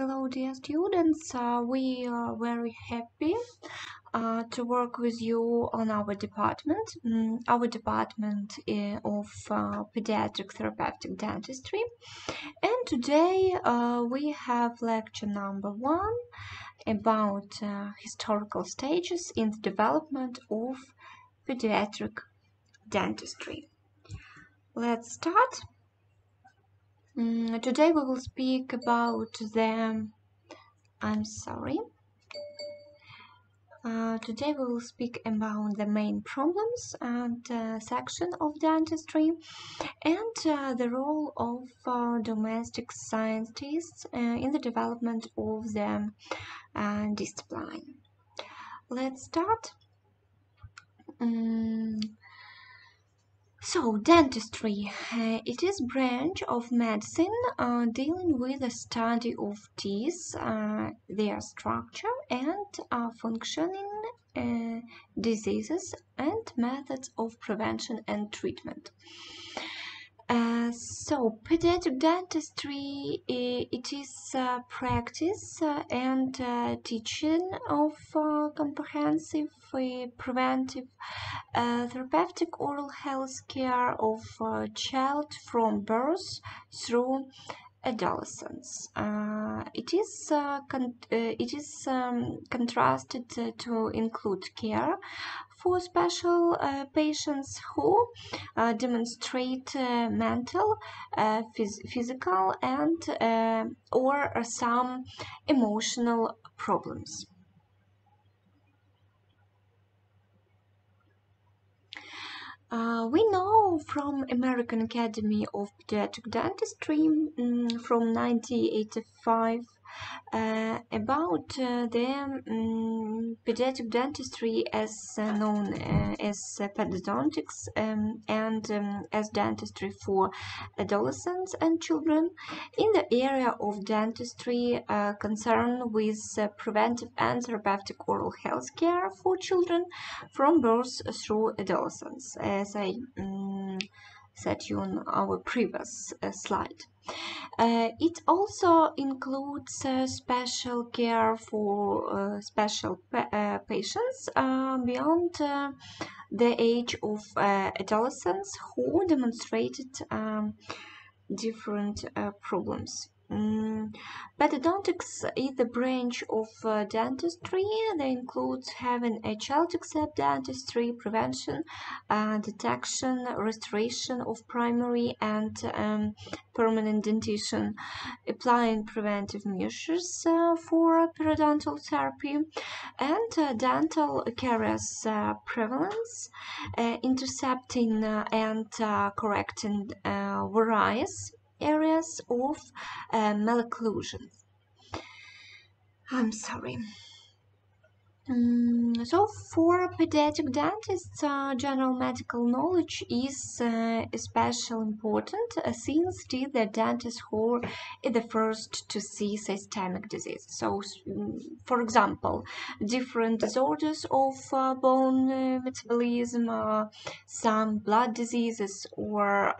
Hello, dear students. Uh, we are very happy uh, to work with you on our department. Mm, our department uh, of uh, pediatric therapeutic dentistry. And today uh, we have lecture number one about uh, historical stages in the development of pediatric dentistry. Let's start. Mm, today we will speak about the. I'm sorry. Uh, today we will speak about the main problems and uh, section of dentistry and uh, the role of uh, domestic scientists uh, in the development of the uh, discipline. Let's start. Mm, so, dentistry. Uh, it is branch of medicine uh, dealing with the study of teeth, uh, their structure and uh, functioning, uh, diseases, and methods of prevention and treatment. Uh, so, pediatric dentistry it is uh, practice uh, and uh, teaching of uh, comprehensive uh, preventive therapeutic oral health care of child from birth through adolescence. it is it is um, contrasted to include care for special uh, patients who uh, demonstrate uh, mental, phys physical, and or some emotional problems. Uh, we know from American Academy of Pediatric Dentistry um, from 1985 uh, about uh, the um, pediatric dentistry as uh, known uh, as pedodontics um, and um, as dentistry for adolescents and children in the area of dentistry uh, concerned with uh, preventive and therapeutic oral health care for children from birth through adolescence as I um, said you on our previous slide. Uh, it also includes uh, special care for uh, special pa uh, patients uh, beyond uh, the age of adolescence who demonstrated um, different problems. Mm, Pedodontics is the branch of uh, dentistry. That includes having a child accept dentistry, prevention, uh, detection, restoration of primary and um, permanent dentition, applying preventive measures uh, for periodontal therapy, and uh, dental caries uh, prevalence, uh, intercepting and correcting various areas of uh, malocclusion. I'm sorry. Mm, so for pediatric dentists, uh, general medical knowledge is uh, especially important uh, since it is the dentist who is the first to see systemic disease. So, mm, for example, different disorders of uh, bone uh, metabolism, uh, some blood diseases or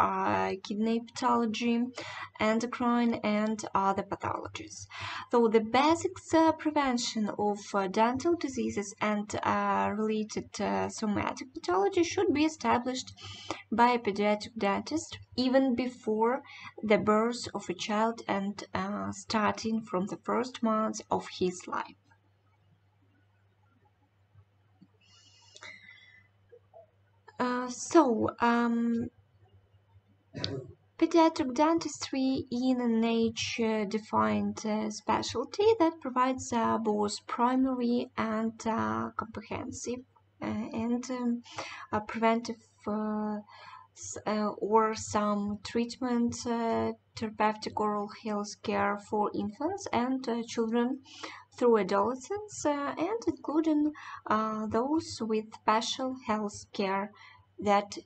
kidney pathology, endocrine and other pathologies. So the basics prevention of dental disease diseases and uh, related uh, somatic pathology should be established by a pediatric dentist even before the birth of a child and uh, starting from the first months of his life. Uh, so, um, Pediatric dentistry is an age-defined uh, specialty that provides uh, both primary and uh, comprehensive uh, and um, preventive uh, uh, or some treatment therapeutic oral health care for infants and children through adolescence and including those with special health care that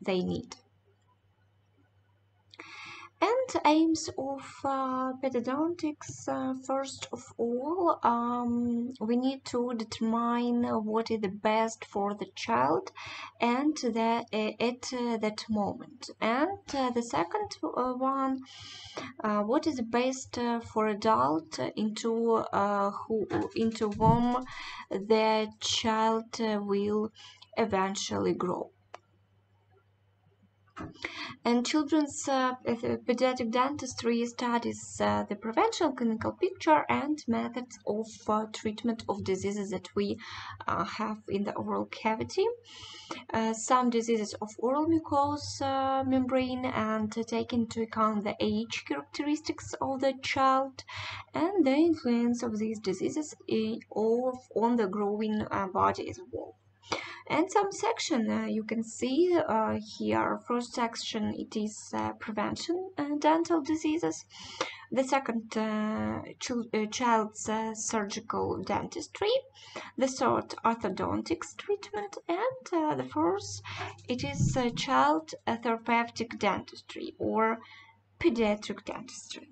they need. And aims of uh, pedodontics uh, first of all um, we need to determine what is the best for the child and the, at uh, that moment. And uh, the second uh, one what is the best for adult into who into whom the child will eventually grow and children's uh, pediatric dentistry studies uh, the prevention clinical picture and methods of uh, treatment of diseases that we uh, have in the oral cavity. Uh, some diseases of oral mucous membrane and take into account the age characteristics of the child and the influence of these diseases in, of, on the growing uh, body as well and some section uh, you can see uh, here first section it is uh, prevention uh, dental diseases. The second uh, ch uh, child's surgical dentistry. The third orthodontics treatment. And the fourth it is child therapeutic dentistry or pediatric dentistry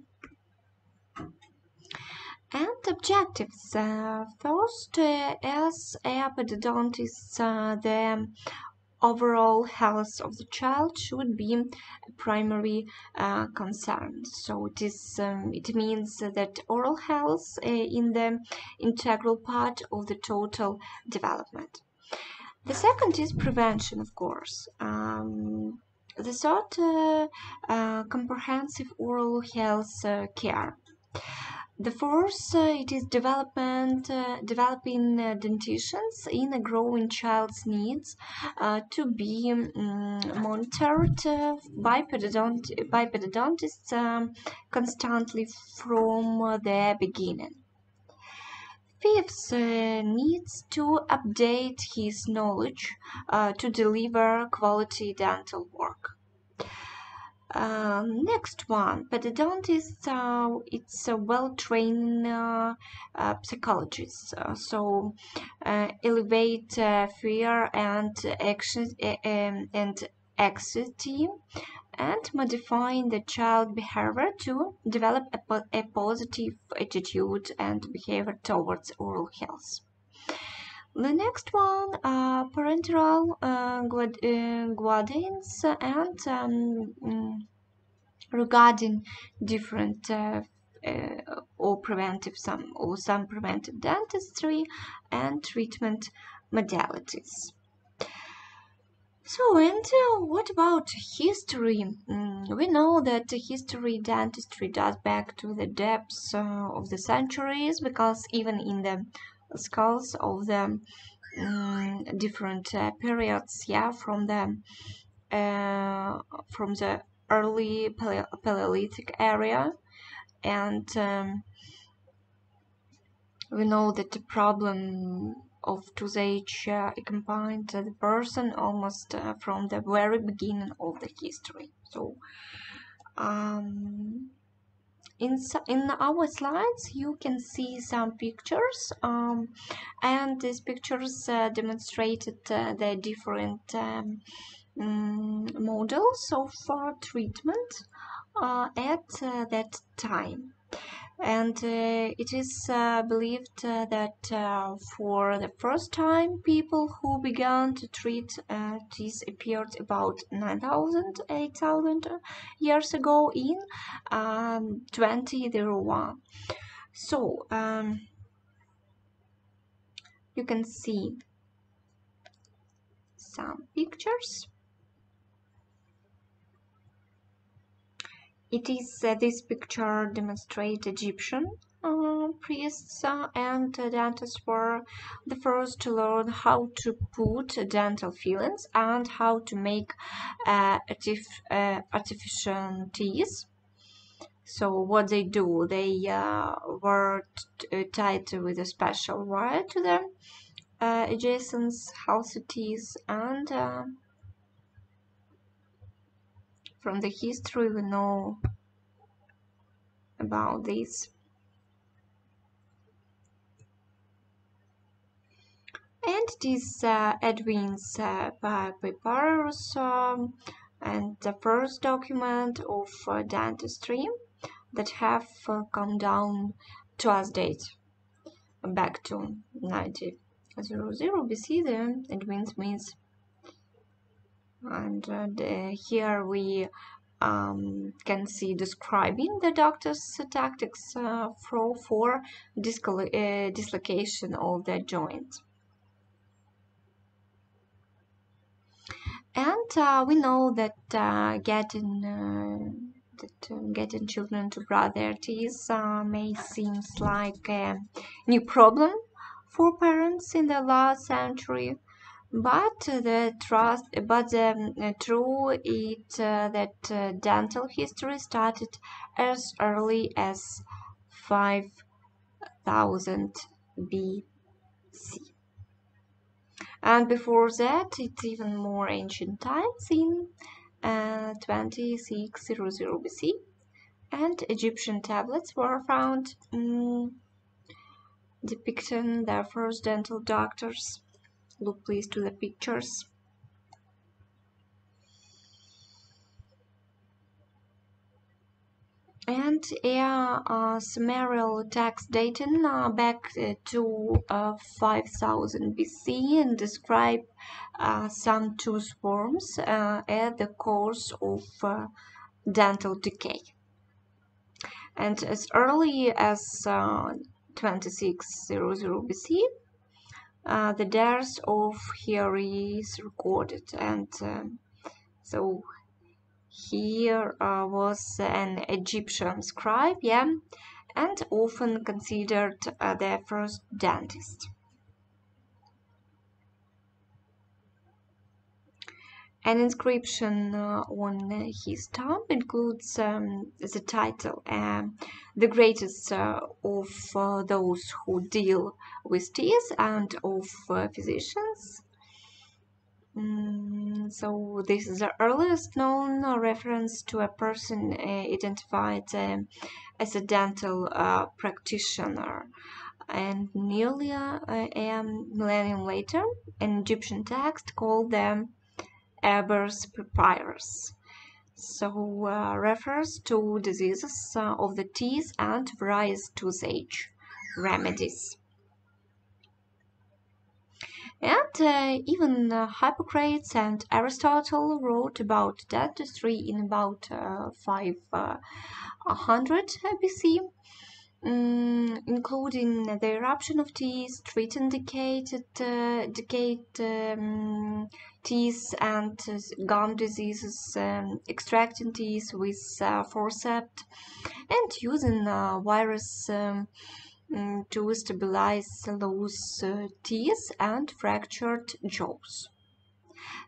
and objectives. Uh, first, uh, as a pedodontist, uh, the overall health of the child should be a primary uh, concern. So it is um, it means that oral health uh, in the integral part of the total development. The second is prevention, of course. Um, the third, uh, comprehensive oral health care. The fourth, uh, it is development, uh, developing uh, dentitions in a growing child's needs uh, to be um, monitored uh, by, pedodont by pedodontists um, constantly from the beginning. Fifth, uh, needs to update his knowledge to deliver quality dental work. Um, next one, but the pedodontist, uh, it's a well-trained uh, uh, psychologist, uh, so uh, elevate uh, fear and action um, and anxiety and modifying the child behavior to develop a, po a positive attitude and behavior towards oral health. The next one, uh, parental uh, guidance and um, mm, regarding different uh, uh, or preventive some or some preventive dentistry and treatment modalities. So, and uh, what about history? Mm, we know that history dentistry dates back to the depths uh, of the centuries because even in the skulls of the um, different uh, periods yeah from the uh, from the early Paleo Paleolithic area. And um, we know that the problem of tooth age uh, accompanied the person almost uh, from the very beginning of the history. So um, in, in our slides you can see some pictures um, and these pictures uh, demonstrated uh, the different um, um, models of uh, treatment uh, at uh, that time and uh, it is uh, believed uh, that for the first time people who began to treat this appeared about 9000 8000 years ago in um, 2001 so um, you can see some pictures It is uh, this picture demonstrates Egyptian uh, priests uh, and dentists were the first to learn how to put dental fillings and how to make uh, artif uh, artificial teeth. So what they do, they uh, were tied with a special wire to them, adjacent healthy teeth and from the history we know about this. And this uh, Edwin's uh, papyrus um, and the first document of uh, dentistry that have uh, come down to us date back to 90 00 BC it means means and uh, here we um, can see describing the doctor's tactics uh, for, for uh, dislocation of the joint. And uh, we know that uh, getting uh, that getting children to teeth may seem like a new problem for parents in the last century but the trust but the uh, true it uh, that uh, dental history started as early as 5000 BC and before that it's even more ancient times in uh, 2600 BC and Egyptian tablets were found um, depicting their first dental doctors look please to the pictures and yeah, uh, Sumerian text dating uh, back uh, to uh, 5000 BC and describe uh, some tooth forms uh, at the course of dental decay. And as early as 2600 BC, uh, the death of here is recorded and um, so here uh, was an Egyptian scribe yeah and often considered uh, the first dentist An inscription uh, on his tomb includes um, the title um, The greatest uh, of uh, those who deal with teeth and of uh, physicians. Mm, so this is the earliest known reference to a person uh, identified um, as a dental uh, practitioner and nearly a millennium later an Egyptian text called them Ebers papyrus. So uh, refers to diseases uh, of the teeth and various toothache remedies. And uh, even uh, Hippocrates and Aristotle wrote about dentistry in about uh, 500 uh, BC um, including the eruption of teeth, treating decayed, decayed um, teeth and gum diseases, um, extracting teeth with uh, forceps, and using uh, virus um, mm, to stabilize loose uh, teeth and fractured jaws.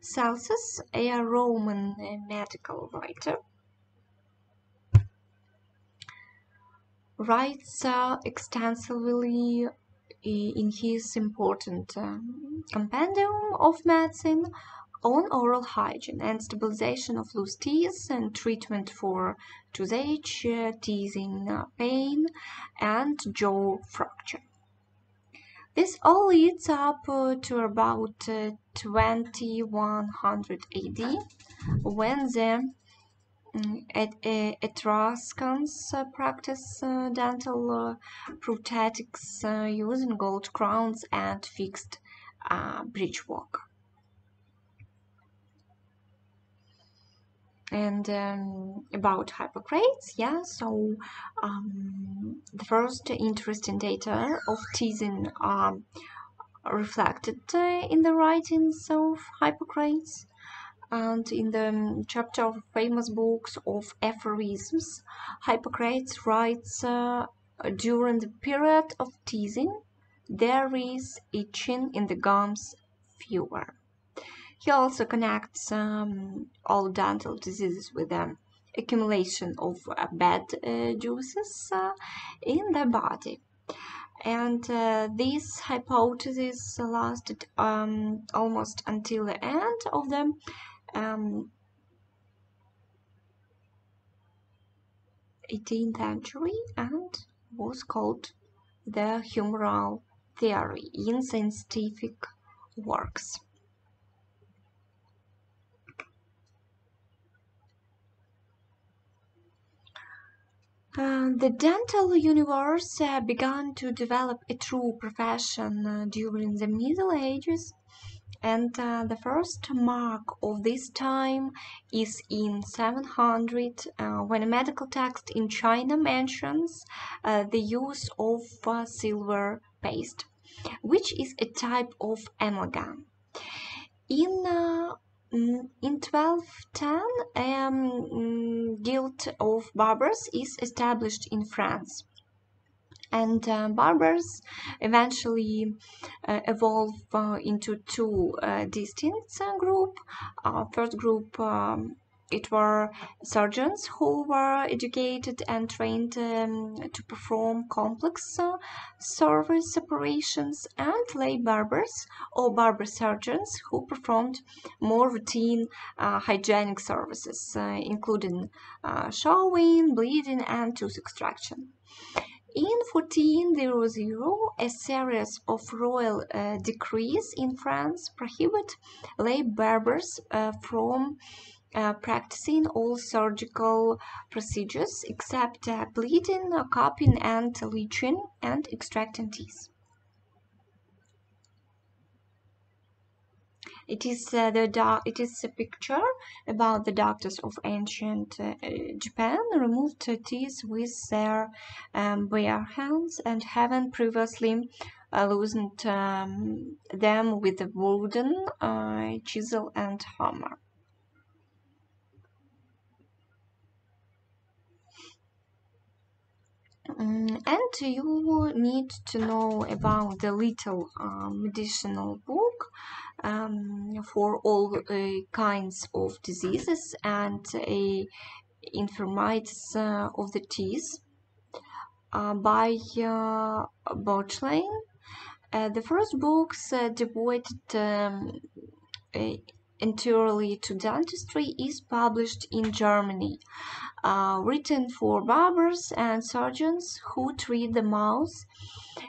Celsus, a Roman medical writer, writes extensively in his important um, compendium of medicine on oral hygiene and stabilization of loose teeth and treatment for toothache, uh, teething uh, pain, and jaw fracture. This all leads up uh, to about uh, 2100 AD when the Etruscans uh, practice uh, dental uh, prosthetics using gold crowns and fixed bridge bridgework. and um, about Hippocrates, yeah, so um, the first interesting data of teething are reflected uh, in the writings of Hippocrates and in the um, chapter of famous books of aphorisms, Hippocrates writes uh, during the period of teething, there is itching in the gums fewer. He also connects um, all dental diseases with the accumulation of uh, bad uh, juices uh, in the body. And uh, this hypothesis lasted um, almost until the end of the um, 18th century and was called the humoral theory in scientific works. Uh, the dental universe uh, began to develop a true profession uh, during the Middle Ages and uh, the first mark of this time is in 700 uh, when a medical text in China mentions uh, the use of silver paste, which is a type of amalgam. In Mm, in 1210, a um, guild of barbers is established in France. And uh, barbers eventually uh, evolve uh, into two uh, distinct uh, groups. Uh, first group um, it were surgeons who were educated and trained um, to perform complex uh, service operations and lay barbers or barber surgeons who performed more routine uh, hygienic services, uh, including showing, bleeding, and tooth extraction. In 1400, a series of royal uh, decrees in France prohibit lay barbers uh, from uh, practicing all surgical procedures except uh, bleeding, cupping, and leeching and extracting teeth. It is uh, the it is a picture about the doctors of ancient uh, Japan removed teeth with their um, bare hands and having previously uh, loosened um, them with a wooden uh, chisel and hammer. Um, and you need to know about the little uh, medicinal book um, for all uh, kinds of diseases and uh, infirmities uh, of the teeth by uh, Bauchlein. Uh, the first books devoted um, entirely to dentistry is published in Germany, uh, written for barbers and surgeons who treat the mouth.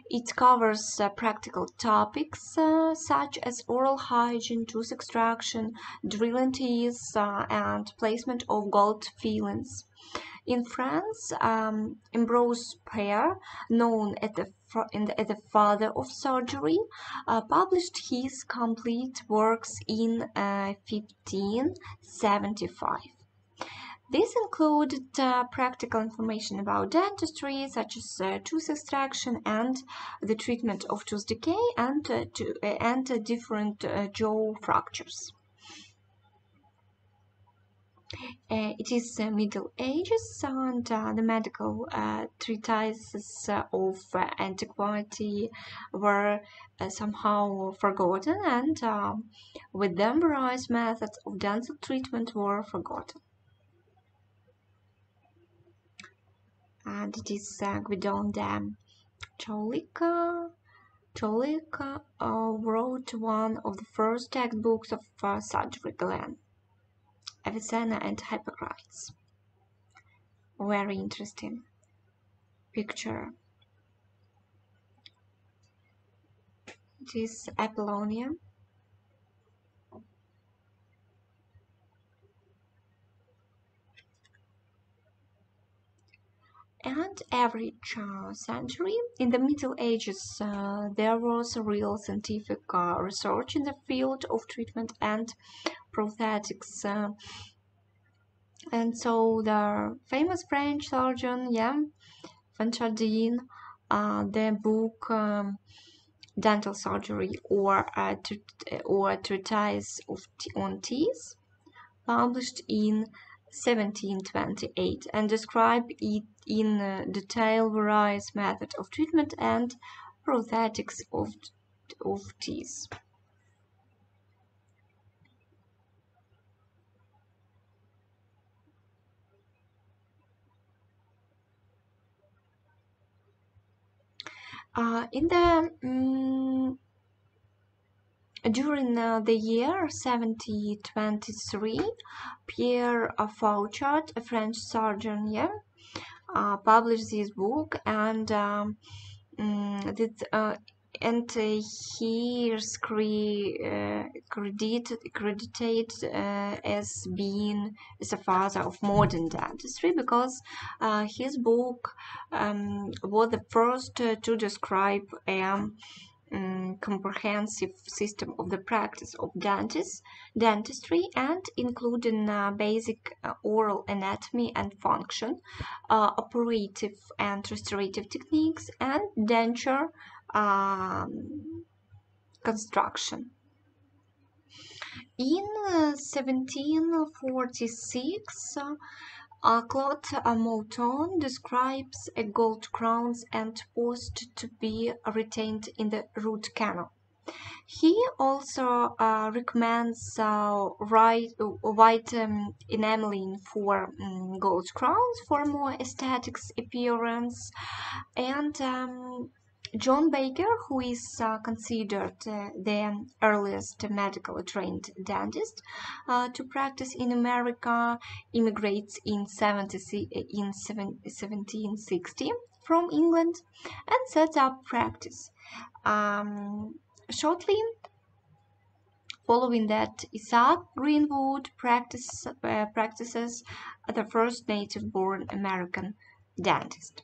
It covers uh, practical topics uh, such as oral hygiene, tooth extraction, drilling teeth, uh, and placement of gold fillings. In France, um, Ambroise Paré, known as the, the father of surgery, uh, published his complete works in uh, 1575. This included uh, practical information about dentistry, such as uh, tooth extraction and the treatment of tooth decay and, uh, to, uh, and different jaw fractures. Uh, it is uh, Middle Ages and uh, the medical treatises of antiquity were somehow forgotten and with them various methods of dental treatment were forgotten. And it is uh, de Chauliac. Chauliac uh, wrote one of the first textbooks of uh, surgery Galen. Avicenna and Hippocrates. Very interesting picture. This Apollonia. and every century. In the Middle Ages, uh, there was real scientific uh, research in the field of treatment and prosthetics. Uh, and so the famous French surgeon, yeah, Van uh, the book um, Dental Surgery or uh, or Treatise of on Teeth, published in 1728 and describe it in uh, detail various methods of treatment and prosthetics of, of teeth. Uh, in the um, during uh, the year 1723, Pierre Fauchard, a French surgeon, yeah, uh, published this book and um, mm, uh, and uh, he is cre- uh, credited, credited uh, as being the father of modern dentistry because his book um, was the first to describe a um, comprehensive system of the practice of dentist, dentistry and including uh, basic uh, oral anatomy and function, uh, operative and restorative techniques, and denture um, construction. In 1746, uh, Claude Mouton describes a gold crowns and post to be retained in the root canal. He also uh, recommends uh, right, white um, enameling for um, gold crowns for more aesthetics appearance and um, John Baker, who is uh, considered uh, the earliest medically trained dentist uh, to practice in America, immigrates in, 70, in 1760 from England and sets up practice. Um, shortly following that, Isaac Greenwood practice, uh, practices the first native-born American dentist.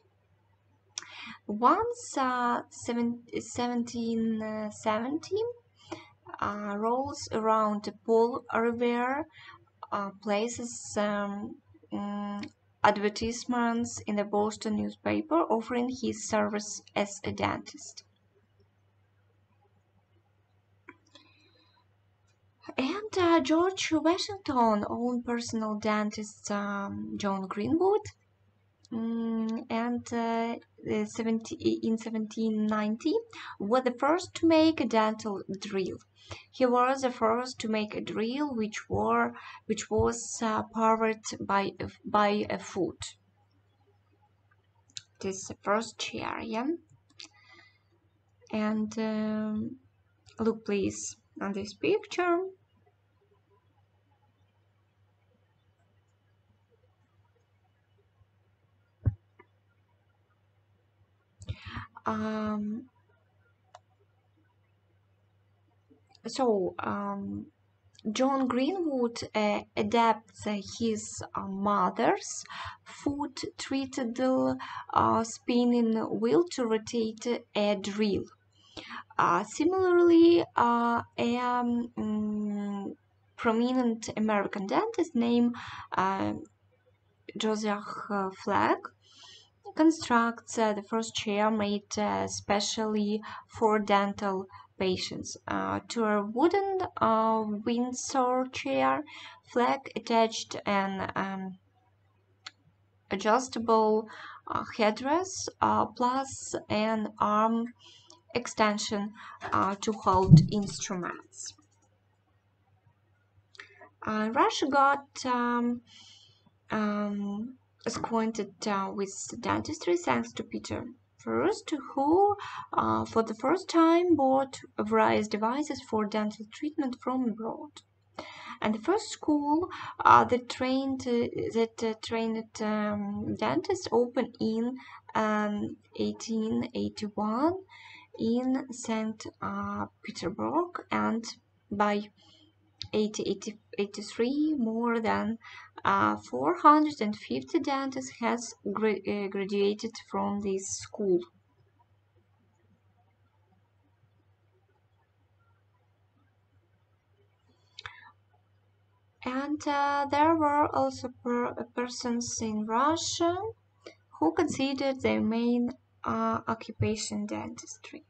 Once uh, 1770 uh, rolls around the Paul Revere uh, places um, advertisements in the Boston newspaper offering his service as a dentist. And uh, George Washington, own personal dentist um, John Greenwood, Mm, and uh, 70, in 1790 was the first to make a dental drill. He was the first to make a drill which were which was uh, powered by by a foot. This is the first chair, yeah. And um, look, please, on this picture. Um, so um, John Greenwood uh, adapts uh, his uh, mother's foot treated uh, spinning wheel to rotate a drill. Uh, similarly, uh, a um, prominent American dentist named Josiah Flagg constructs uh, the first chair made uh, specially for dental patients. Uh, to a wooden uh, Windsor chair, Flagg attached an um, adjustable uh, headrest uh, plus an arm extension to hold instruments. Russia got um, um, acquainted with dentistry thanks to Peter First, who uh, for the first time bought various devices for dental treatment from abroad. And the first school uh, that trained uh, that uh, trained um, dentists opened in um, 1881 in Saint uh, Petersburg, and by 1883 more than uh, 450 dentists has gra uh, graduated from this school. And uh, there were also per persons in Russia who considered their main uh, occupation dentistry.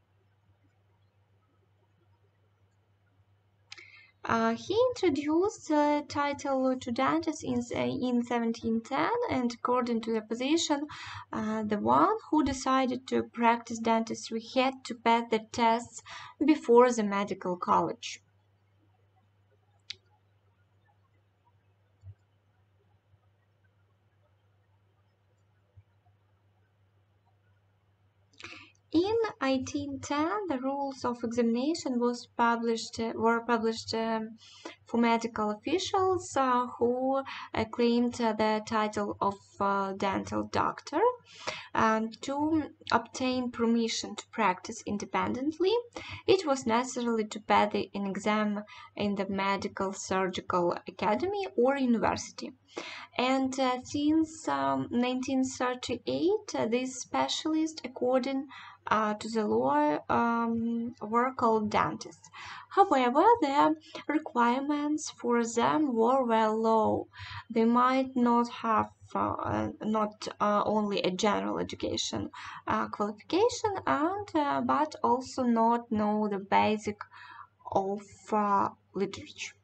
Uh, he introduced the title to dentists in, in 1710 and according to the position, uh, the one who decided to practice dentistry had to pass the tests before the medical college. In 1810, the rules of examination was published were published um, for medical officials who claimed the title of uh, dental doctor. um, to obtain permission to practice independently, it was necessary to pass an exam in the medical surgical academy or university. And uh, since um, 1938, uh, these specialists, according uh, to the law, um, were called dentists. However, the for them were very low. They might not have uh, not uh, only a general education uh, qualification and uh, but also not know the basic of uh, literature.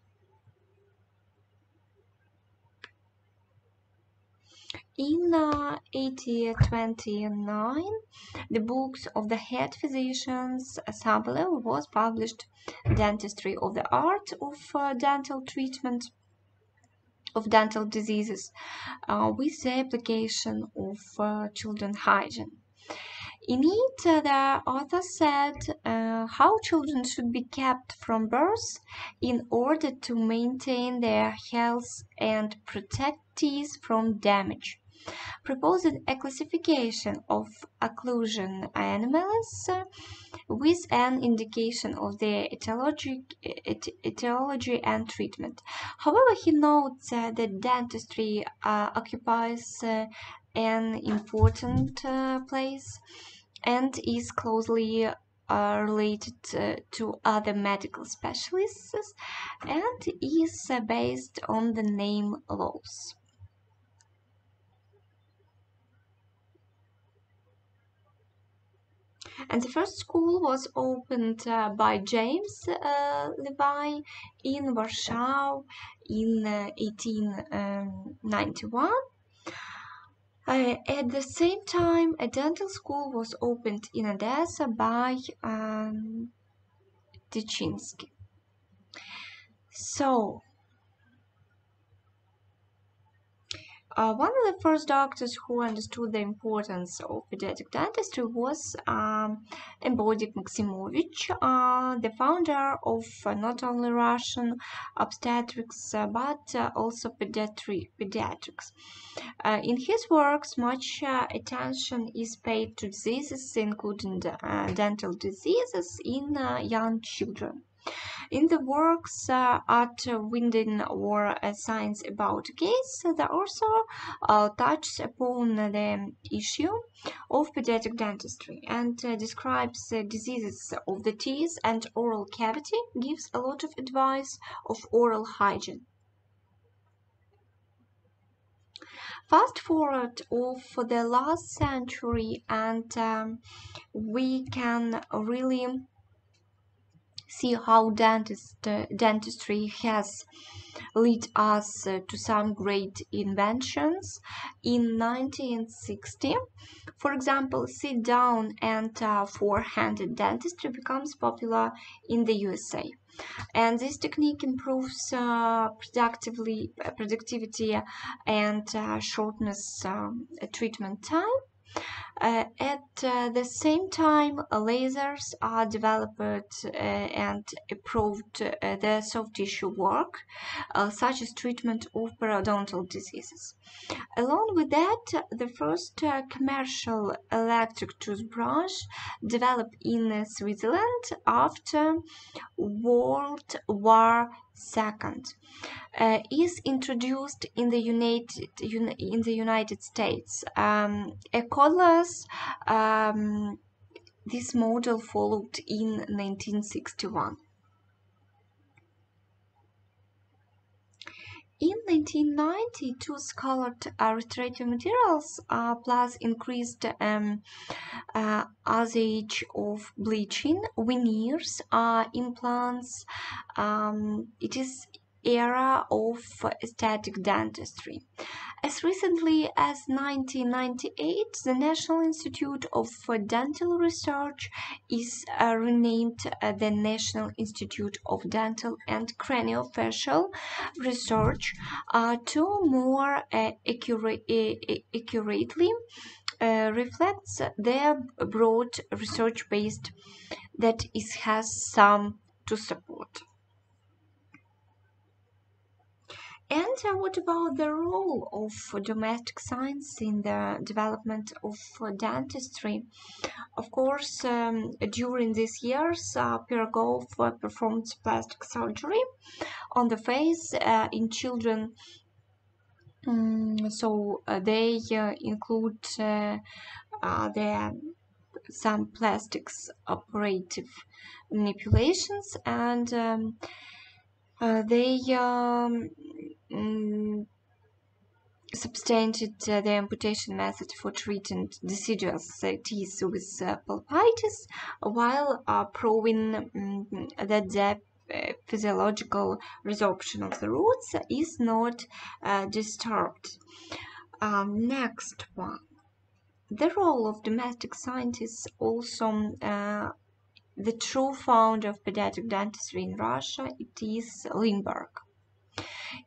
In uh, 1829, the books of the head physician's assembly was published, Dentistry of the Art of uh, Dental Treatment of Dental Diseases, uh, with the application of uh, children hygiene. In it, uh, the author said uh, how children should be kept from birth in order to maintain their health and protect teeth from damage proposed a classification of occlusion anomalies with an indication of their etiology, and treatment. However, he notes uh, that dentistry uh, occupies uh, an important place and is closely related uh, to other medical specialists and is uh, based on the name laws. And the first school was opened uh, by James uh, Levy in Warsaw in 1891. Um, uh, at the same time, a dental school was opened in Odessa by um, Tychinski. So, Uh, one of the first doctors who understood the importance of pediatric dentistry was um, Maximovich, uh, the founder of uh, not only Russian obstetrics uh, but uh, also pediatri- pediatrics. In his works, much attention is paid to diseases, including dental diseases in young children. In the works uh, At Winding or Science About Case, the author touches upon the issue of pediatric dentistry and uh, describes diseases of the teeth and oral cavity, gives a lot of advice of oral hygiene. Fast forward of the last century, and um, we can really see how dentist, uh, dentistry has led us uh, to some great inventions. In 1960, for example, sit down and uh, four-handed dentistry becomes popular in the USA. And this technique improves uh, productively, productivity and uh, shortness um, treatment time at uh, the same time, lasers are developed uh, and approved uh, the soft tissue work, uh, such as treatment of periodontal diseases. Along with that, the first uh, commercial electric toothbrush developed in Switzerland after World War II uh, is introduced in the United in the United States. Um, a cordless um, this model followed in 1961. In 1990, tooth-colored uh, restorative materials uh, plus increased um, uh, usage of bleaching, veneers, uh, implants. Um, it is era of aesthetic dentistry. As recently as 1998, the National Institute of Dental Research is uh, renamed uh, the National Institute of Dental and Craniofacial Research uh, to more uh, accurate, uh, accurately uh, reflects their broad research base that it has some to support. And uh, what about the role of domestic science in the development of dentistry? Of course, um, during these years, uh, Pirogov performed plastic surgery on the face uh, in children. Um, so uh, they uh, include uh, the some plastics operative manipulations and um, uh, they um, mm, substantiated uh, the amputation method for treating deciduous uh, teeth with uh, pulpitis while uh, proving that the uh, physiological resorption of the roots is not uh, disturbed. Um, next one. The role of domestic scientists also the true founder of pediatric dentistry in Russia, it is Limberg.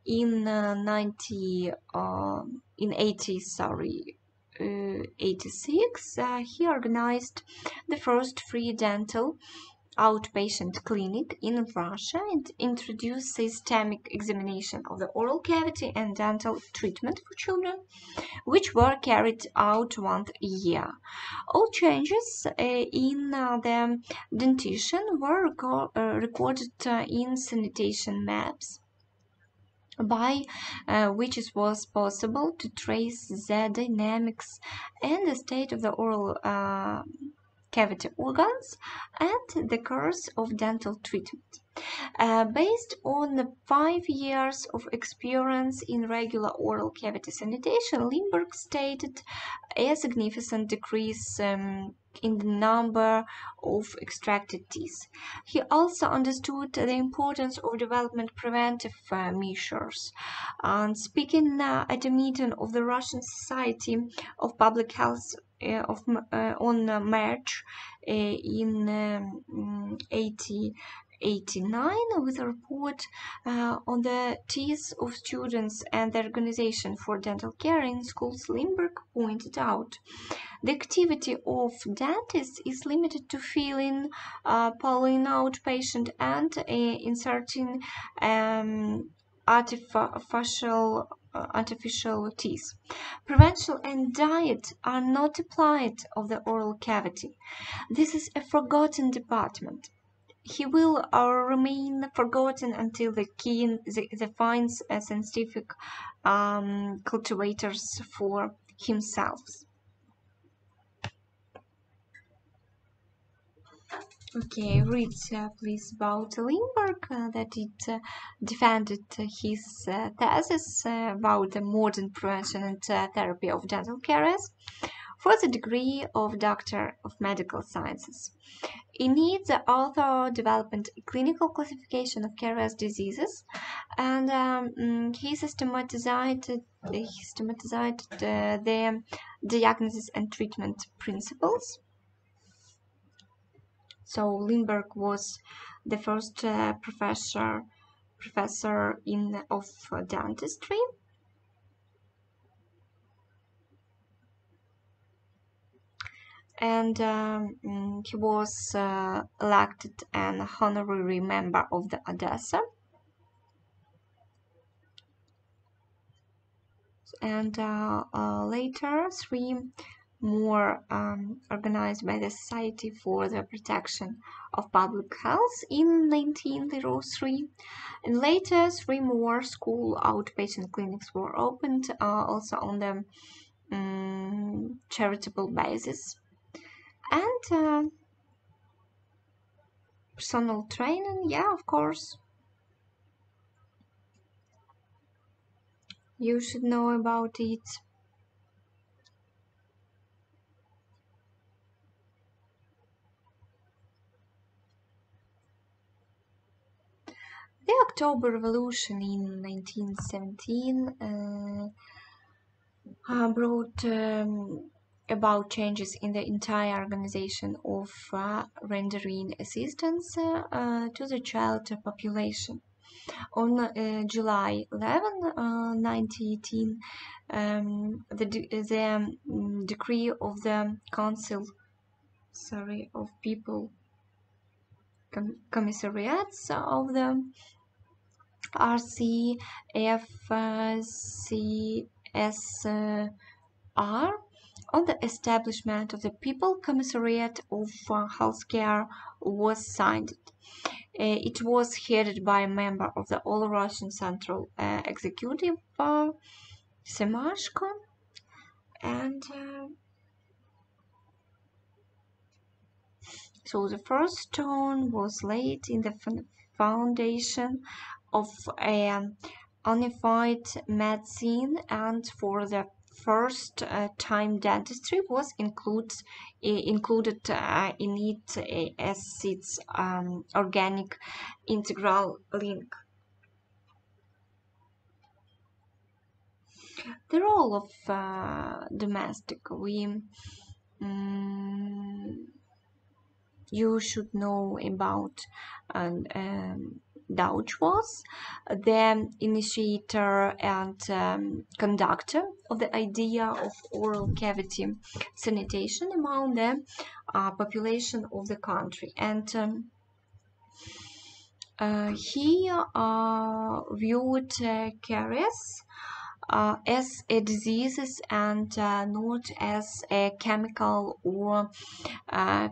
In uh, 90, uh, in 80, sorry, uh, 86, uh, he organized the first free dental outpatient clinic in Russia and introduced systemic examination of the oral cavity and dental treatment for children, which were carried out once a year. All changes uh, in uh, the dentition were reco uh, recorded uh, in sanitation maps by uh, which it was possible to trace the dynamics and the state of the oral uh, cavity organs and the course of dental treatment. Uh, based on the five years of experience in regular oral cavity sanitation, Limberg stated a significant decrease um, in the number of extracted teeth. He also understood the importance of development preventive uh, measures. And speaking uh, at a meeting of the Russian Society of Public Health uh, of, on March in um, 80 89 with a report uh, on the teeth of students and the Organization for Dental Care in Schools Limberg pointed out. The activity of dentists is limited to filling, uh, pulling out patient and uh, inserting um, artificial uh, artificial teeth. Prevention and diet are not applied of the oral cavity. This is a forgotten department he will uh, remain forgotten until the king the, the finds a scientific um, cultivators for himself. Okay, read uh, please about Limberg uh, that it uh, defended his uh, thesis uh, about the modern prevention and therapy of dental caries for the degree of Doctor of Medical Sciences. In it, the author developed a clinical classification of caries diseases, and um, mm, he systematized, he systematized the, the diagnosis and treatment principles. So Limberg was the first uh, professor professor in of dentistry and um, mm, he was uh, elected an honorary member of the Odessa. And uh, uh, later, three more um, organized by the Society for the Protection of Public Health in 1903. And later, three more school outpatient clinics were opened, uh, also on the um, charitable basis and uh, personal training yeah of course. You should know about it. The October Revolution in 1917 uh, uh, brought um, about changes in the entire organization of uh, rendering assistance uh, to the child population. On uh, July 11, 1918, uh, um, the, the um, decree of the Council sorry, of People com commissariats of the RCFCSR on the establishment of the People Commissariat of uh, Healthcare was signed. Uh, it was headed by a member of the All Russian Central uh, Executive, uh, Semashko, and uh, so the first stone was laid in the foundation of a unified medicine and for the first uh, time dentistry was include, uh, included uh, in it uh, as its um, organic integral link. The role of uh, domestic we um, you should know about um, Deutsch was the initiator and um, conductor of the idea of oral cavity sanitation among the uh, population of the country. And um, uh, he uh, viewed caries uh, as a disease and uh, not as a chemical or uh,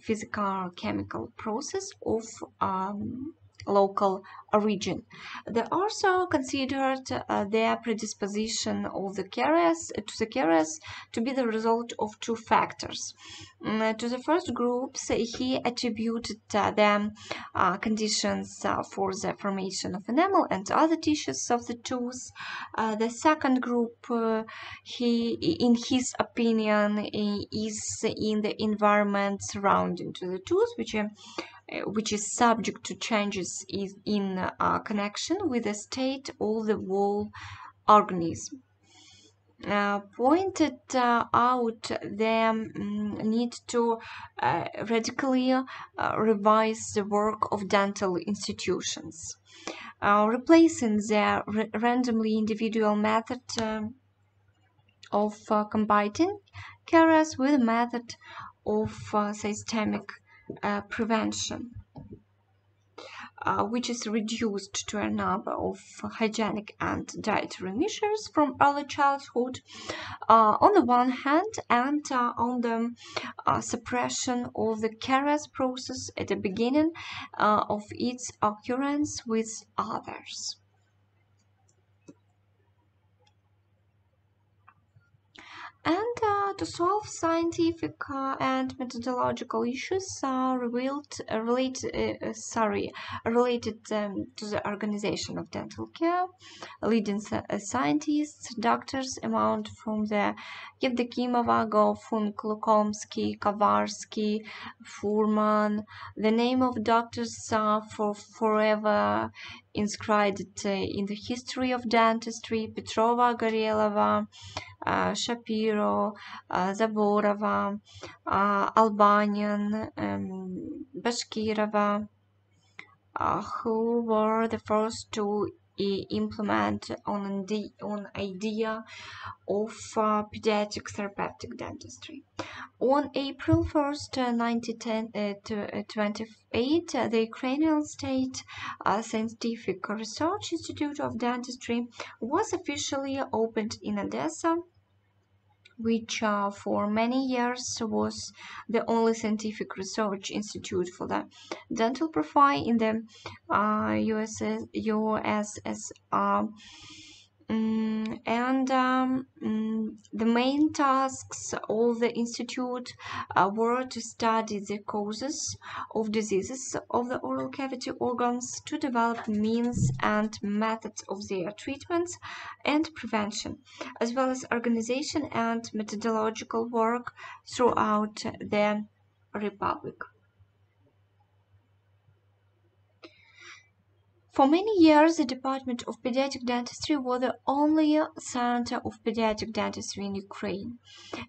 physical chemical process of um, local origin. They also considered uh, their predisposition of the caries to the caries to be the result of two factors. Mm, to the first groups, he attributed uh, uh, conditions uh, for the formation of enamel and other tissues of the tooth. Uh, the second group, uh, he, in his opinion, is in the environment surrounding to the tooth, which uh, which is subject to changes in uh, connection with the state of the whole organism. Uh, pointed uh, out the um, need to uh, radically uh, revise the work of dental institutions, replacing the randomly individual method of combining caries with a method of systemic uh, prevention, uh, which is reduced to a number of hygienic and dietary measures from early childhood, uh, on the one hand, and uh, on the uh, suppression of the caries process at the beginning uh, of its occurrence with others. And uh, to solve scientific uh, and methodological issues uh, revealed, uh, relate, uh, sorry, related um, to the organization of dental care. Leading uh, scientists, doctors amount from the Yevdokimova, Goffun, Klukomsky, Kovarsky, Furman. The name of doctors are for forever inscribed in the history of dentistry, Petrova, Gorelova, uh, Shapiro, Zaborova, Albanian, um, Bashkirova, who were the first to implement on the on idea of uh, pediatric therapeutic dentistry. On April 1st, uh, 1928, uh, the Ukrainian State Scientific Research Institute of Dentistry was officially opened in Odessa which uh, for many years was the only scientific research institute for the dental profile in the uh, USS, USSR. Mm, and um, mm, the main tasks of the institute uh, were to study the causes of diseases of the oral cavity organs, to develop means and methods of their treatment and prevention, as well as organization and methodological work throughout the Republic. For many years, the Department of Pediatric Dentistry was the only center of pediatric dentistry in Ukraine,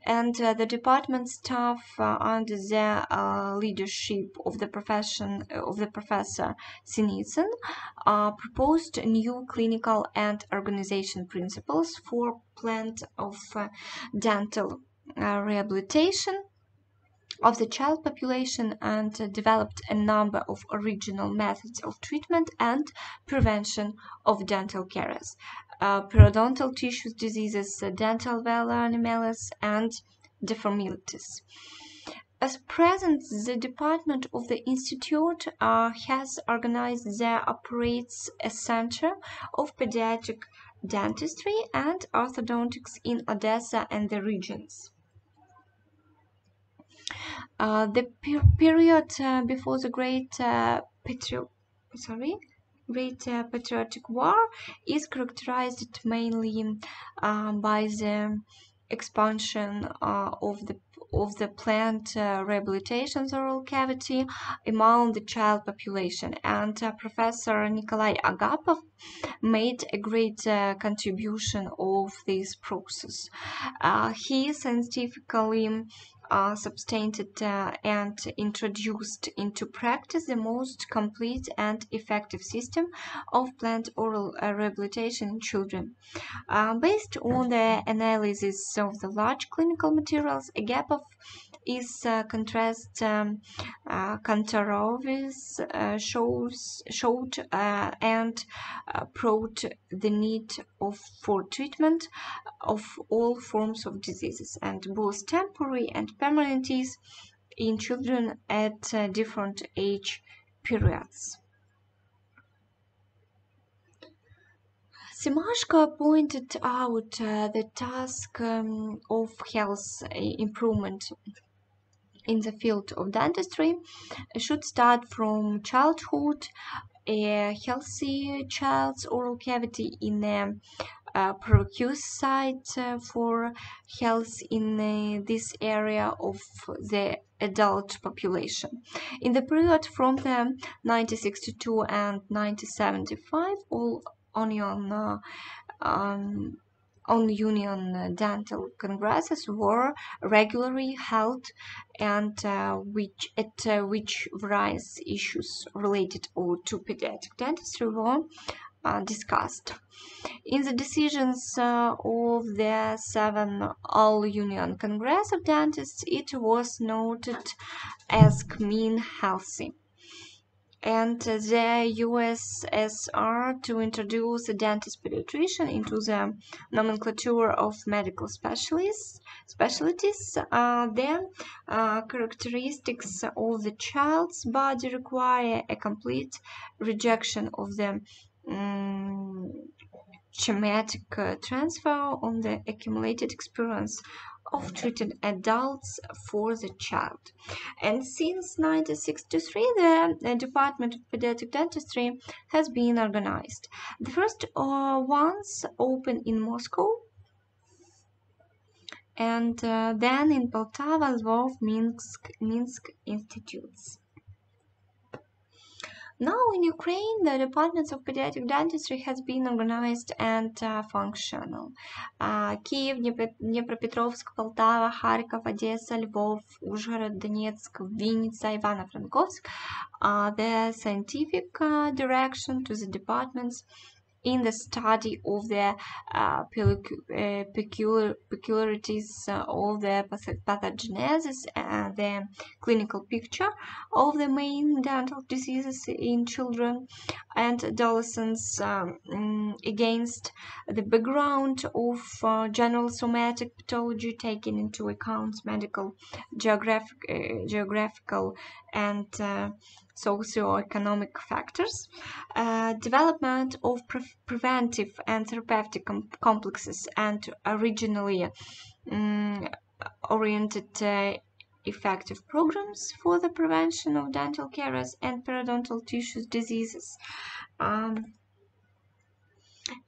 and uh, the department staff, uh, under the uh, leadership of the profession of the professor Sinitsyn, uh, proposed new clinical and organization principles for planned of uh, dental uh, rehabilitation of the child population and developed a number of original methods of treatment and prevention of dental caries, uh, periodontal tissue diseases, uh, dental vela animalis, and deformities. At present, the department of the institute uh, has organized there operates a center of pediatric dentistry and orthodontics in Odessa and the regions. Uh, the per period uh, before the Great uh, sorry, Great uh, Patriotic War is characterized mainly um, by the expansion uh, of the of the planned uh, rehabilitation oral cavity among the child population. And uh, Professor Nikolai Agapov made a great uh, contribution of this process. Uh, he scientifically uh, substantiated uh, and introduced into practice the most complete and effective system of planned oral uh, rehabilitation in children. Uh, based on the analysis of the large clinical materials, Agapov is uh, contrast um, uh, uh, shows showed and brought the need of for treatment of all forms of diseases and both temporary and permanent is in children at uh, different age periods. Semashko pointed out uh, the task um, of health improvement in the field of dentistry should start from childhood. A healthy child's oral cavity in a uh, prerequisite uh, for health in uh, this area of the adult population. In the period from the 1962 and 1975, all onion uh, um, on union dental congresses were regularly held and uh, which at uh, which various issues related or to pediatric dentistry were uh, discussed. In the decisions uh, of the seven All Union Congress of Dentists, it was noted as clean healthy and the USSR to introduce dentist pediatrician into the nomenclature of medical specialists specialties. Uh, the uh, characteristics of the child's body require a complete rejection of the um, schematic uh, transfer on the accumulated experience of treating adults for the child. And since 1963, the, the Department of Pediatric Dentistry has been organized. The first uh, ones opened in Moscow and uh, then in Poltava, Lvov, Minsk, Minsk institutes. Now in Ukraine, the departments of pediatric dentistry has been organized and uh, functional. Uh, Kiev, Dnepropetrovsk, Poltava, Kharkov, Odessa, Lvov, Uzhhorod, Donetsk, Vinnytsia, Ivano-Frankivsk are the scientific uh, direction to the departments in the study of the uh, uh peculiar, peculiarities uh, of the pathogenesis and the clinical picture of the main dental diseases in children and adolescents um, mm, against the background of uh, general somatic pathology taking into account medical geographic, uh, geographical and uh, socioeconomic factors, uh, development of pre preventive and therapeutic com complexes, and originally um, oriented uh, effective programs for the prevention of dental caries and periodontal tissue diseases. Um,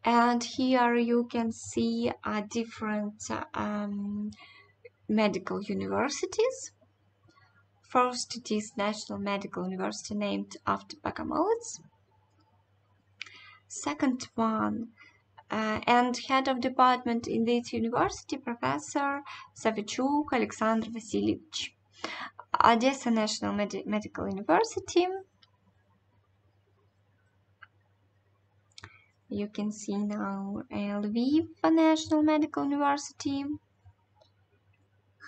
and here you can see uh, different um, medical universities First, it is National Medical University named after Bogomolets. Second one, uh, and head of department in this university, Professor Savichuk Alexander Vasilievich. Odessa National Medi Medical University. You can see now Lviv National Medical University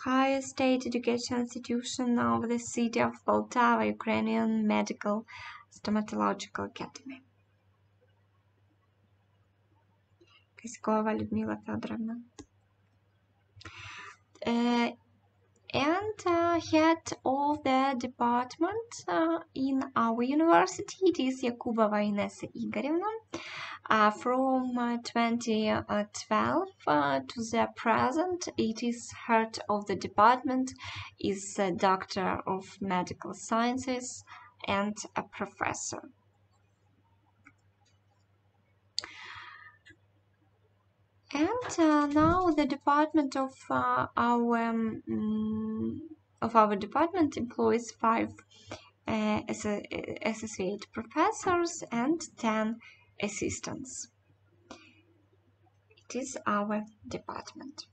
higher state education institution of the city of Poltava, Ukrainian Medical Stomatological Academy. Kaskova Людмила Федоровна. And uh, head of the department uh, in our university it is Yakubova Inessa Igorevna. Uh, from uh, 2012 uh, to the present, it is head of the department, is a doctor of medical sciences and a professor. And uh, now the department of uh, our um, of our department employs five uh, associate professors and ten assistants. It is our department.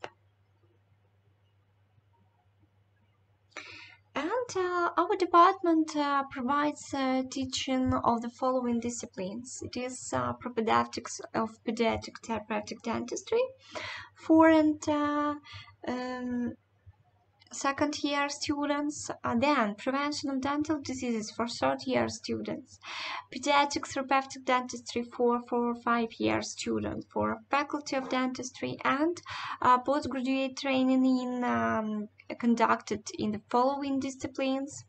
And uh, our department uh, provides uh, teaching of the following disciplines. It is uh, of pediatric therapeutic dentistry, for and uh, um, second year students, uh, then prevention of dental diseases for third year students, pediatric therapeutic dentistry for four or five year students, for faculty of dentistry, and uh, postgraduate training in um, conducted in the following disciplines.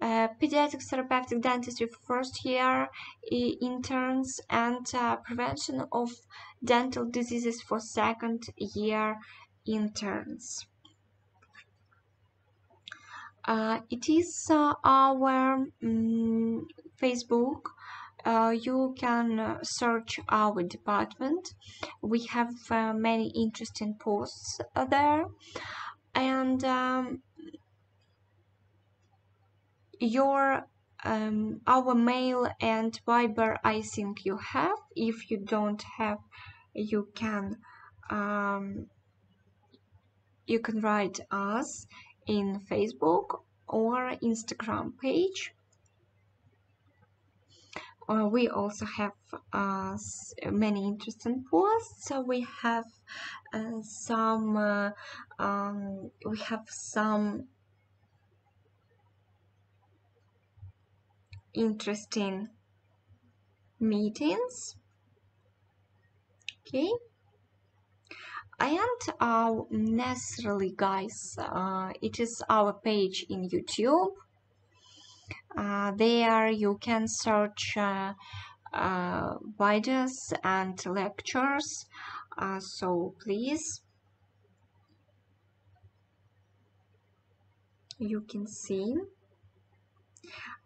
Uh, pediatric therapeutic dentistry for first year interns and uh, prevention of dental diseases for second year interns. Uh, it is uh, our um, Facebook. Uh, you can uh, search our department. We have uh, many interesting posts there, and um, your um, our mail and Viber. I think you have. If you don't have, you can um, you can write us in Facebook or Instagram page. Uh, we also have uh, many interesting posts. So we have uh, some uh, um, we have some interesting meetings. Okay and uh, necessarily guys uh, it is our page in youtube. Uh, there you can search uh, uh, videos and lectures. Uh, so please you can see.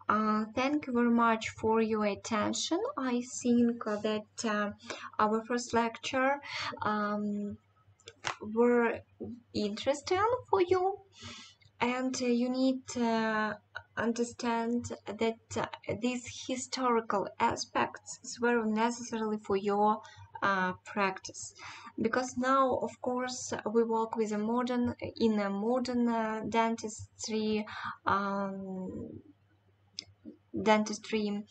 Uh, thank you very much for your attention. I think that uh, our first lecture um, were interesting for you and uh, you need to understand that uh, these historical aspects is very necessary for your uh, practice. Because now of course we work with a modern in a modern uh, dentistry um, dentistry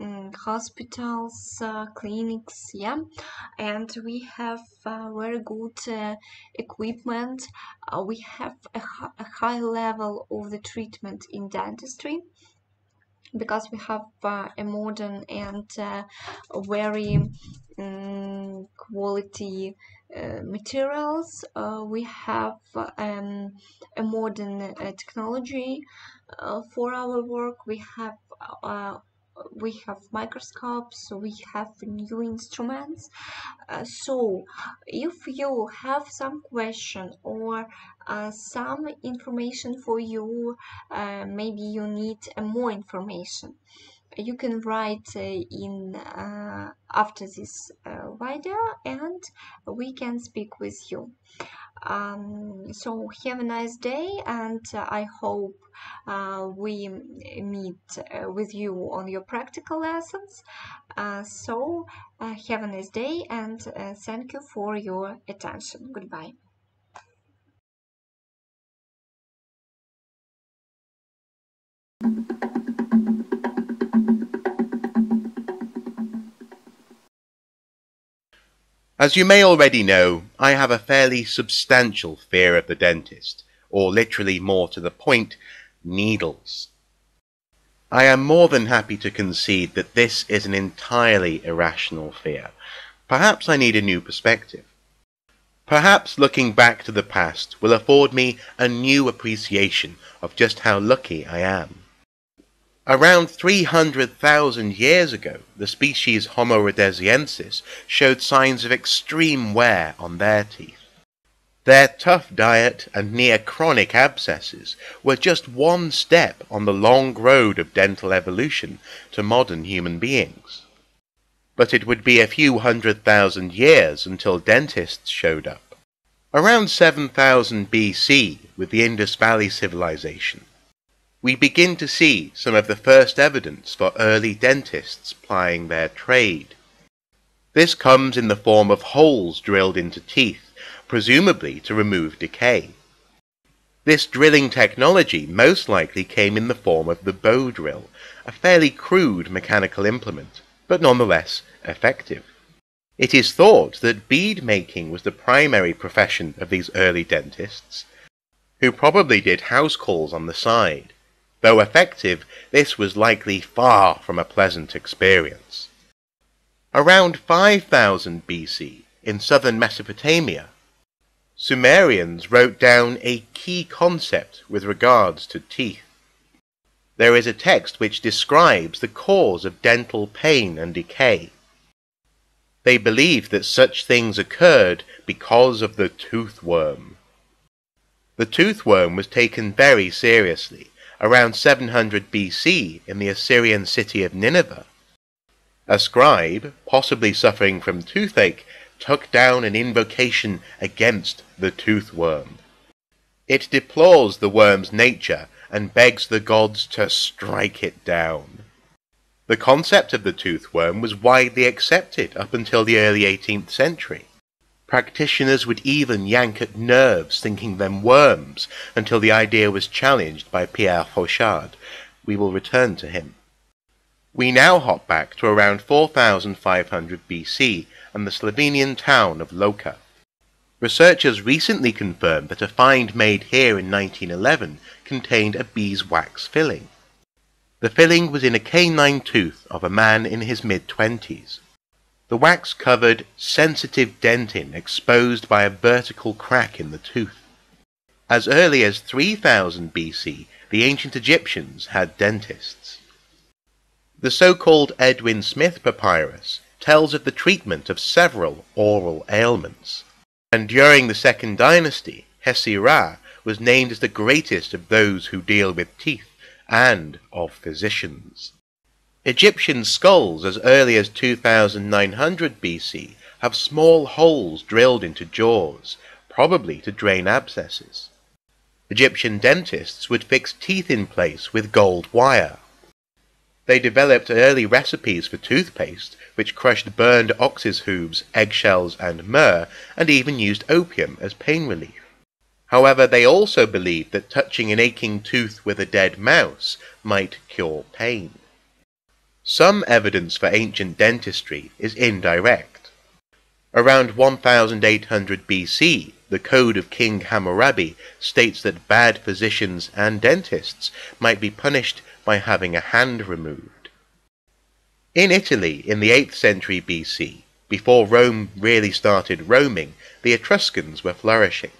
um, hospitals, uh, clinics, yeah, and we have uh, very good uh, equipment. Uh, we have a, a, high level of the treatment in dentistry because we have uh, a modern and uh, very um, quality uh, materials. Uh, we have um, a modern uh, technology for our work. We have we have microscopes we have new instruments. Uh, so if you have some question or uh, some information for you uh, maybe you need uh, more information you can write uh, in uh, after this video and we can speak with you um, so have a nice day and uh, I hope uh, we meet uh, with you on your practical lessons. Uh, so uh, have a nice day and uh, thank you for your attention. Goodbye. As you may already know, I have a fairly substantial fear of the dentist, or literally more to the point, needles. I am more than happy to concede that this is an entirely irrational fear. Perhaps I need a new perspective. Perhaps looking back to the past will afford me a new appreciation of just how lucky I am. Around 300,000 years ago, the species Homo rhodesiensis showed signs of extreme wear on their teeth. Their tough diet and near chronic abscesses were just one step on the long road of dental evolution to modern human beings. But it would be a few hundred thousand years until dentists showed up. Around 7000 BC, with the Indus Valley Civilization, we begin to see some of the first evidence for early dentists plying their trade. This comes in the form of holes drilled into teeth, presumably to remove decay. This drilling technology most likely came in the form of the bow drill, a fairly crude mechanical implement, but nonetheless effective. It is thought that bead making was the primary profession of these early dentists, who probably did house calls on the side. Though effective, this was likely far from a pleasant experience. Around 5000 BC, in southern Mesopotamia, Sumerians wrote down a key concept with regards to teeth. There is a text which describes the cause of dental pain and decay. They believed that such things occurred because of the toothworm. The toothworm was taken very seriously, around 700 BC in the Assyrian city of Nineveh. A scribe, possibly suffering from toothache, took down an invocation against the toothworm. It deplores the worm's nature and begs the gods to strike it down. The concept of the toothworm was widely accepted up until the early 18th century. Practitioners would even yank at nerves, thinking them worms, until the idea was challenged by Pierre Fauchard. We will return to him. We now hop back to around 4500 BC and the Slovenian town of Loka. Researchers recently confirmed that a find made here in 1911 contained a beeswax filling. The filling was in a canine tooth of a man in his mid-twenties. The wax covered, sensitive dentin exposed by a vertical crack in the tooth. As early as 3000 BC, the ancient Egyptians had dentists. The so-called Edwin Smith papyrus tells of the treatment of several oral ailments, and during the Second Dynasty, Hesi-Ra was named as the greatest of those who deal with teeth and of physicians. Egyptian skulls as early as 2900 BC have small holes drilled into jaws, probably to drain abscesses. Egyptian dentists would fix teeth in place with gold wire. They developed early recipes for toothpaste, which crushed burned ox's hooves, eggshells, and myrrh, and even used opium as pain relief. However, they also believed that touching an aching tooth with a dead mouse might cure pain. Some evidence for ancient dentistry is indirect. Around 1800 BC, the Code of King Hammurabi states that bad physicians and dentists might be punished by having a hand removed. In Italy, in the 8th century BC, before Rome really started roaming, the Etruscans were flourishing.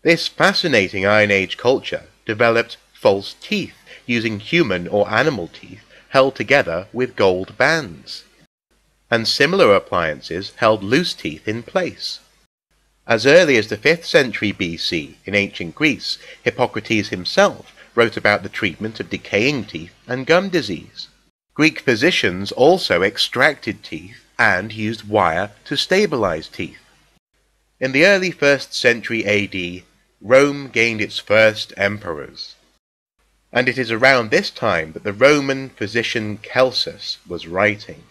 This fascinating Iron Age culture developed false teeth using human or animal teeth held together with gold bands. And similar appliances held loose teeth in place. As early as the 5th century BC in ancient Greece, Hippocrates himself wrote about the treatment of decaying teeth and gum disease. Greek physicians also extracted teeth and used wire to stabilize teeth. In the early 1st century AD, Rome gained its first emperors and it is around this time that the Roman physician Celsus was writing.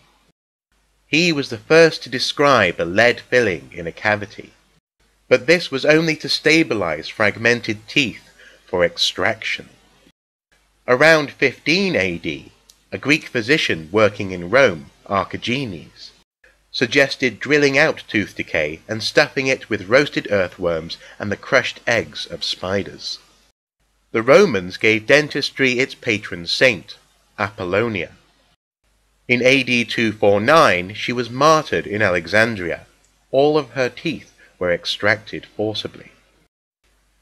He was the first to describe a lead filling in a cavity, but this was only to stabilize fragmented teeth for extraction. Around 15 AD, a Greek physician working in Rome, Archigenes, suggested drilling out tooth decay and stuffing it with roasted earthworms and the crushed eggs of spiders. The Romans gave dentistry its patron saint, Apollonia. In AD 249 she was martyred in Alexandria. All of her teeth were extracted forcibly.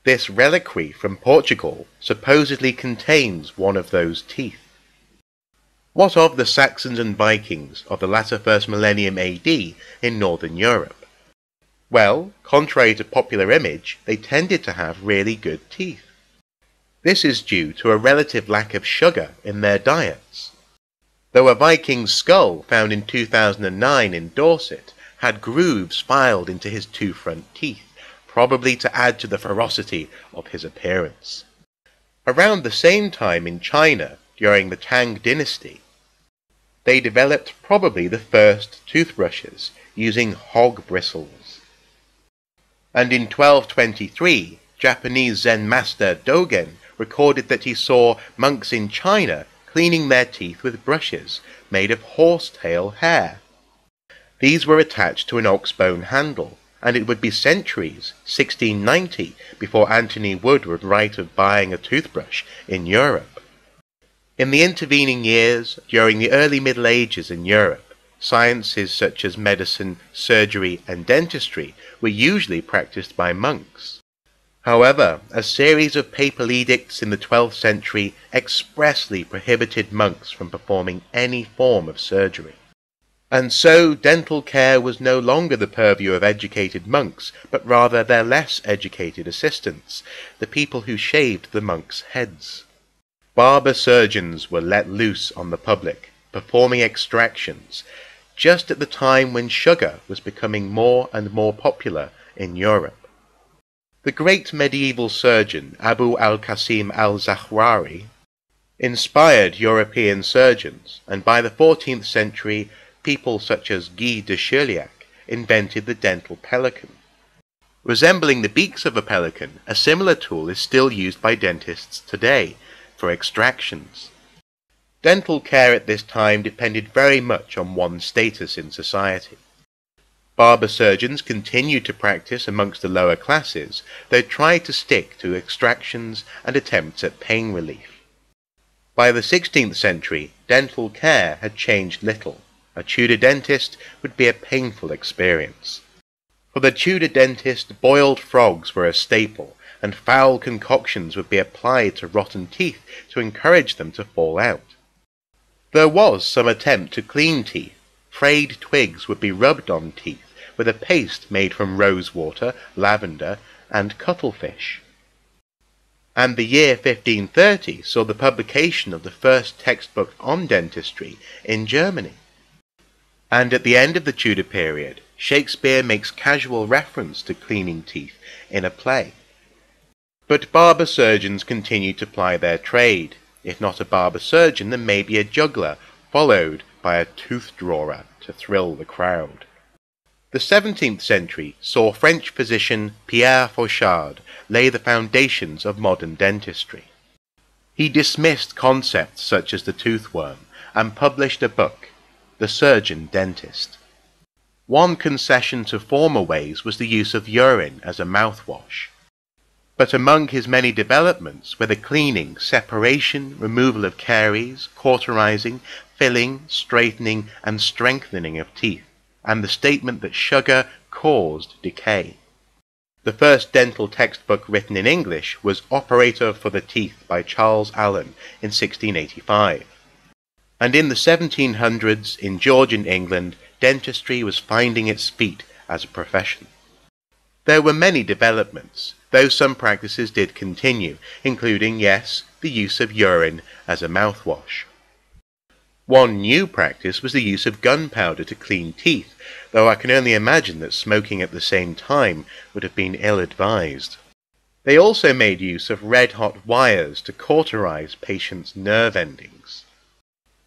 This reliquary from Portugal supposedly contains one of those teeth. What of the Saxons and Vikings of the latter first millennium AD in northern Europe? Well, contrary to popular image, they tended to have really good teeth. This is due to a relative lack of sugar in their diets. Though a Viking's skull found in 2009 in Dorset had grooves filed into his two front teeth, probably to add to the ferocity of his appearance. Around the same time in China, during the Tang dynasty, they developed probably the first toothbrushes using hog bristles. And in 1223, Japanese Zen master Dogen recorded that he saw monks in China cleaning their teeth with brushes made of horsetail hair. These were attached to an ox-bone handle, and it would be centuries, 1690, before Anthony Wood would write of buying a toothbrush in Europe. In the intervening years, during the early Middle Ages in Europe, sciences such as medicine, surgery, and dentistry were usually practiced by monks. However, a series of papal edicts in the 12th century expressly prohibited monks from performing any form of surgery. And so dental care was no longer the purview of educated monks, but rather their less educated assistants, the people who shaved the monks' heads. Barber surgeons were let loose on the public, performing extractions, just at the time when sugar was becoming more and more popular in Europe. The great medieval surgeon Abu al-Qasim al-Zahrawi inspired European surgeons, and by the 14th century people such as Guy de Chauliac invented the dental pelican. Resembling the beaks of a pelican, a similar tool is still used by dentists today for extractions. Dental care at this time depended very much on one's status in society. Barber surgeons continued to practice amongst the lower classes, though tried to stick to extractions and attempts at pain relief. By the 16th century, dental care had changed little. A Tudor dentist would be a painful experience. For the Tudor dentist, boiled frogs were a staple, and foul concoctions would be applied to rotten teeth to encourage them to fall out. There was some attempt to clean teeth. Frayed twigs would be rubbed on teeth with a paste made from rosewater, lavender, and cuttlefish. And the year 1530 saw the publication of the first textbook on dentistry in Germany. And at the end of the Tudor period, Shakespeare makes casual reference to cleaning teeth in a play. But barber surgeons continued to ply their trade. If not a barber surgeon, then maybe a juggler, followed by a tooth drawer to thrill the crowd. The 17th century saw French physician Pierre Fauchard lay the foundations of modern dentistry. He dismissed concepts such as the toothworm and published a book, the surgeon dentist. One concession to former ways was the use of urine as a mouthwash. But among his many developments were the cleaning, separation, removal of caries, cauterizing, filling, straightening, and strengthening of teeth, and the statement that sugar caused decay. The first dental textbook written in English was Operator for the Teeth by Charles Allen in 1685 and in the 1700s in Georgian England, dentistry was finding its feet as a profession. There were many developments, though some practices did continue, including, yes, the use of urine as a mouthwash. One new practice was the use of gunpowder to clean teeth, though I can only imagine that smoking at the same time would have been ill-advised. They also made use of red-hot wires to cauterize patients' nerve endings.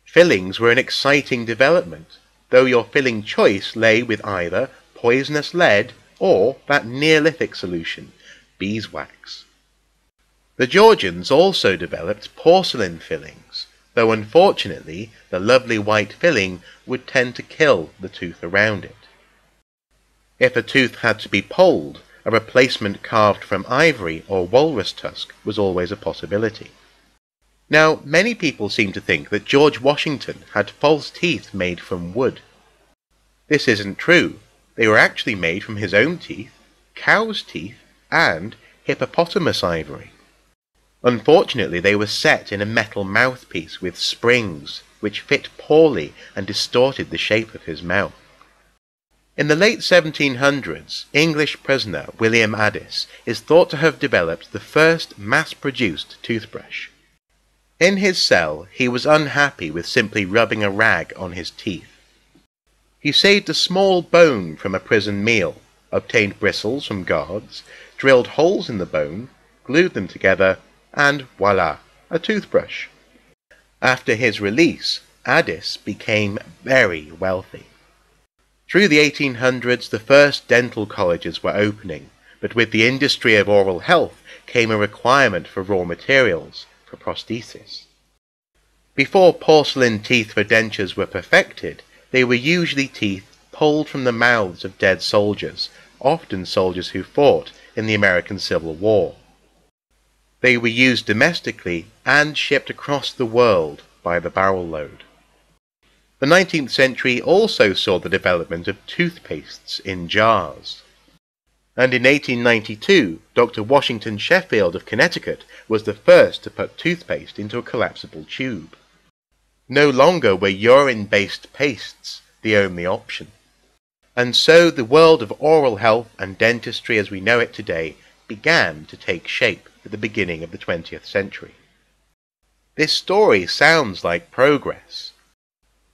Fillings were an exciting development, though your filling choice lay with either poisonous lead or that Neolithic solution, beeswax. The Georgians also developed porcelain fillings, though unfortunately the lovely white filling would tend to kill the tooth around it. If a tooth had to be pulled, a replacement carved from ivory or walrus tusk was always a possibility. Now, many people seem to think that George Washington had false teeth made from wood. This isn't true. They were actually made from his own teeth, cow's teeth, and hippopotamus ivory. Unfortunately, they were set in a metal mouthpiece with springs, which fit poorly and distorted the shape of his mouth. In the late 1700s, English prisoner William Addis is thought to have developed the first mass-produced toothbrush. In his cell, he was unhappy with simply rubbing a rag on his teeth. He saved a small bone from a prison meal, obtained bristles from guards, drilled holes in the bone, glued them together, and voila, a toothbrush. After his release, Addis became very wealthy. Through the 1800s, the first dental colleges were opening, but with the industry of oral health came a requirement for raw materials for prosthesis. Before porcelain teeth for dentures were perfected, they were usually teeth pulled from the mouths of dead soldiers, often soldiers who fought in the American Civil War. They were used domestically and shipped across the world by the barrel load. The 19th century also saw the development of toothpastes in jars. And in 1892, Dr. Washington Sheffield of Connecticut was the first to put toothpaste into a collapsible tube. No longer were urine-based pastes the only option. And so the world of oral health and dentistry as we know it today began to take shape at the beginning of the 20th century. This story sounds like progress,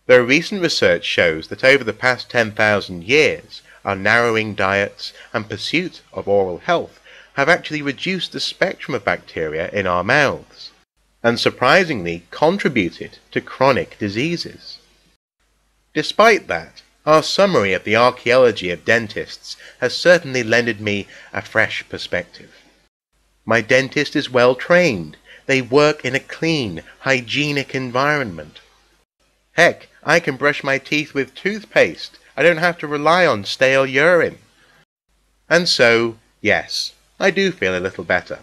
Though recent research shows that over the past 10,000 years, our narrowing diets and pursuit of oral health have actually reduced the spectrum of bacteria in our mouths, and surprisingly contributed to chronic diseases. Despite that, our summary of the archaeology of dentists has certainly lended me a fresh perspective. My dentist is well trained. They work in a clean, hygienic environment. Heck, I can brush my teeth with toothpaste. I don't have to rely on stale urine. And so, yes, I do feel a little better.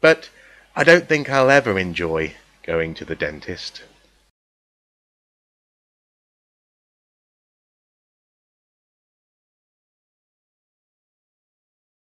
But I don't think I'll ever enjoy going to the dentist.